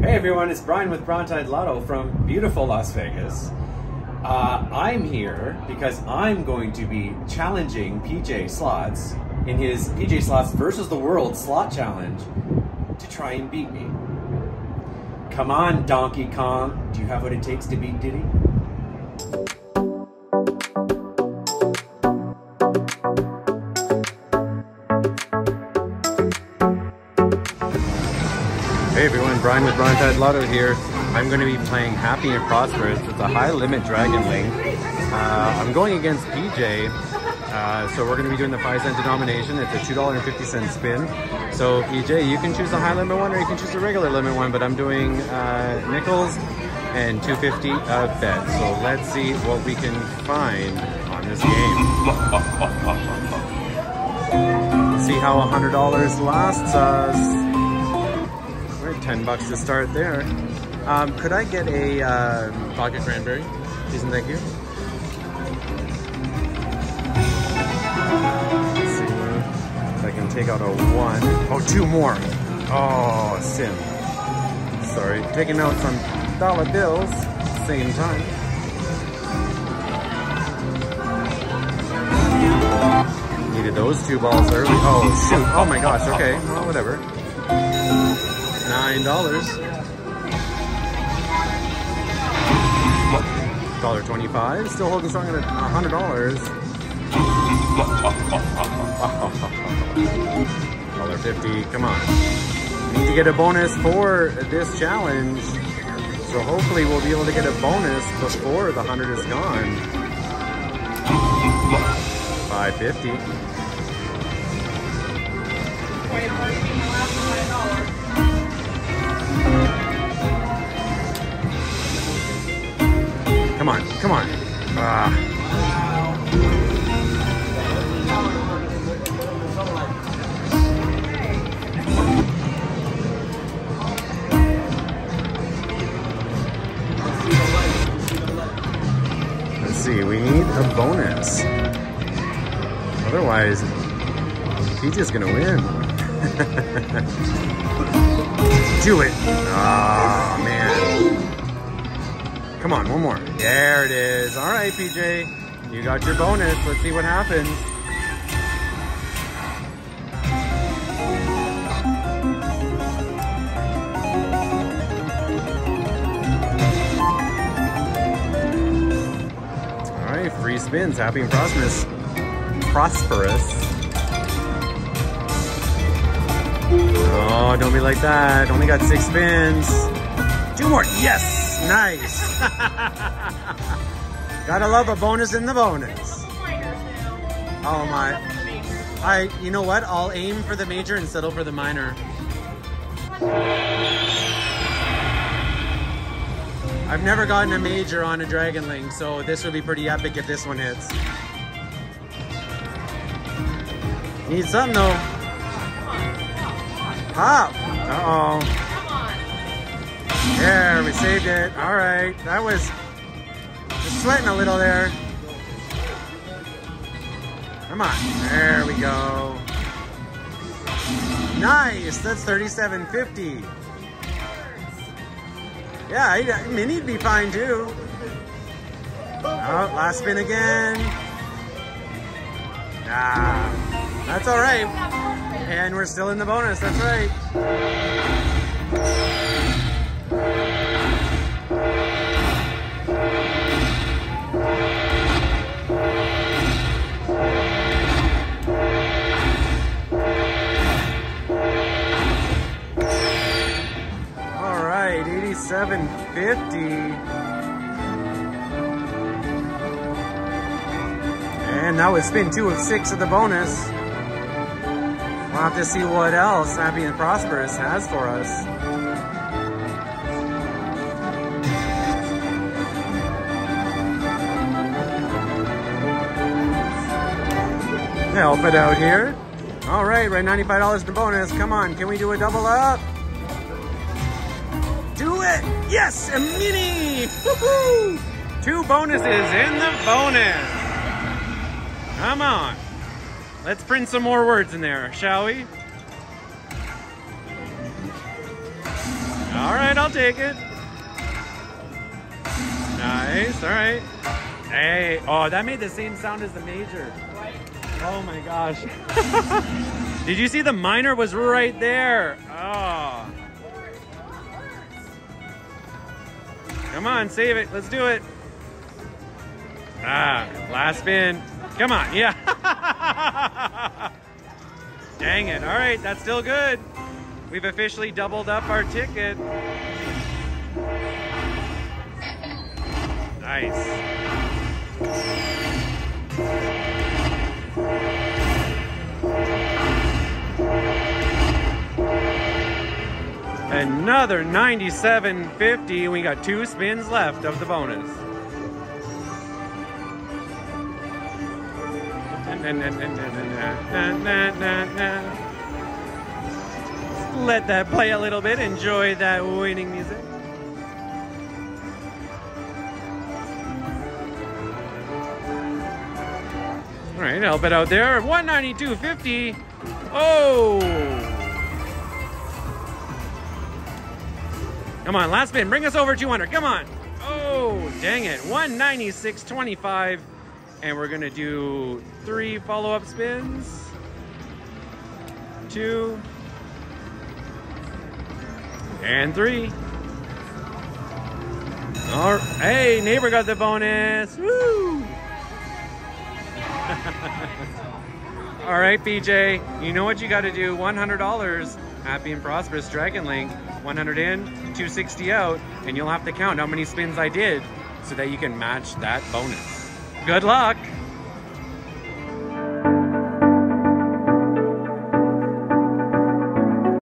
Hey everyone, it's Brian with Brontide Lotto from beautiful Las Vegas. Uh, I'm here because I'm going to be challenging PJ Slots in his PJ Slots versus the World slot challenge to try and beat me. Come on, Donkey Kong. Do you have what it takes to beat Diddy? Hey everyone, Brian with Brontide Lotto here. I'm going to be playing Happy and Prosperous. It's a high limit Dragon Link. Uh, I'm going against PJ, uh, so we're going to be doing the 5 cent denomination. It's a $2.50 spin. So PJ, you can choose the high limit one or you can choose the regular limit one, but I'm doing uh, nickels and 250 uh, bet. So let's see what we can find on this game. see how $100 lasts us. 10 bucks to start there. Um, could I get a uh, vodka cranberry? Please and thank you. Let's see if I can take out a one. Oh, two more. Oh, sin. Sorry, taking out some dollar bills same time. Needed those two balls early. Oh, shoot. Oh my gosh, okay. Well, whatever. Nine dollars. Dollar twenty-five. Still holding strong at a hundred dollars. Dollar fifty. Come on. Need to get a bonus for this challenge. So hopefully we'll be able to get a bonus before the hundred is gone. Five fifty. Come on. Ah. Let's see, we need a bonus. Otherwise, PJ's gonna win. Do it. Oh, man. Come on, one more. There it is. All right, PJ. You got your bonus. Let's see what happens. All right, free spins. Happy and prosperous. Prosperous. Oh, don't be like that. Only got six spins. Two more. Yes. Nice. Gotta love a bonus in the bonus. Oh my. I, you know what? I'll aim for the major and settle for the minor. I've never gotten a major on a Dragon Link, so this would be pretty epic if this one hits. Need something though. Pop. Uh-oh. There, we saved it. All right, that was just sweating a little there. Come on, there we go. Nice, that's 37.50. Yeah, I, Mini'd be fine too. Oh, last spin again. Ah, that's all right. And we're still in the bonus, that's right. All right, 8750. And now it's spin two of six of the bonus. We'll have to see what else Happy and Prosperous has for us. Help it out here. All right, right, $95 to bonus. Come on, can we do a double up? Do it! Yes, a mini! Two bonuses in the bonus. Come on. Let's print some more words in there, shall we? All right, I'll I'll take it. Nice, all right. Hey, oh, that made the same sound as the major. Oh my gosh. Did you see the minor was right there? Oh. Come on, save it. Let's do it. Ah, last spin. Come on, yeah. Dang it. All right, that's still good. We've officially doubled up our ticket. Nice. Another 97.50. We got two spins left of the bonus. Let that play a little bit. Enjoy that winning music. All right, help it out there. 192.50. Oh! Come on, last spin. Bring us over 200. Come on. Oh, dang it. 196.25. And we're going to do three follow-up spins. Two. And three. All right. Hey, neighbor got the bonus. Woo! All right, PJ, you know what you got to do. $100. Happy and prosperous Dragon Link. 100 in, 260 out, and you'll have to count how many spins I did so that you can match that bonus. Good luck!